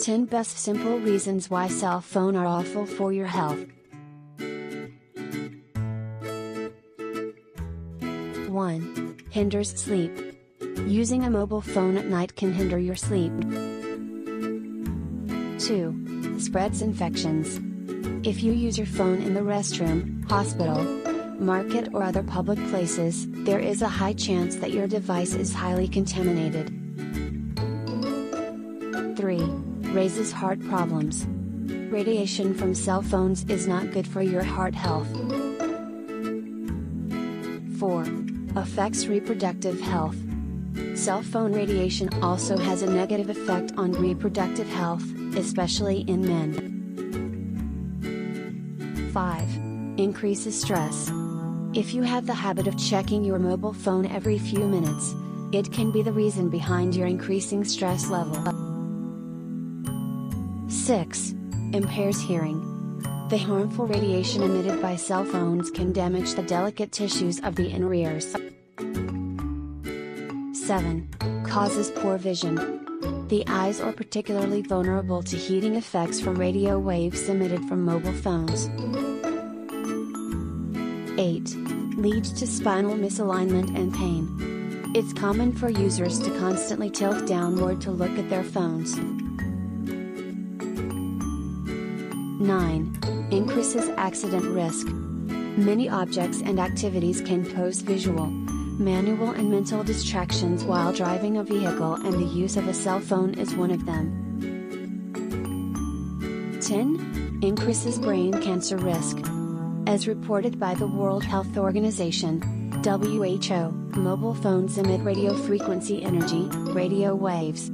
10 Best Simple Reasons Why Cell Phone Are Awful for Your Health. 1. Hinders sleep. Using a mobile phone at night can hinder your sleep. 2. Spreads infections. If you use your phone in the restroom, hospital, market, or other public places, there is a high chance that your device is highly contaminated. 3. Raises heart problems. Radiation from cell phones is not good for your heart health. 4. Affects reproductive health. Cell phone radiation also has a negative effect on reproductive health, especially in men. 5. Increases stress. If you have the habit of checking your mobile phone every few minutes, it can be the reason behind your increasing stress level. 6. Impairs hearing. The harmful radiation emitted by cell phones can damage the delicate tissues of the inner ears. 7. Causes poor vision. The eyes are particularly vulnerable to heating effects from radio waves emitted from mobile phones. 8. Leads to spinal misalignment and pain. It's common for users to constantly tilt downward to look at their phones. 9. Increases accident risk. Many objects and activities can pose visual, manual and mental distractions while driving a vehicle and the use of a cell phone is one of them. 10. Increases brain cancer risk. As reported by the World Health Organization, WHO, mobile phones emit radio frequency energy, radio waves,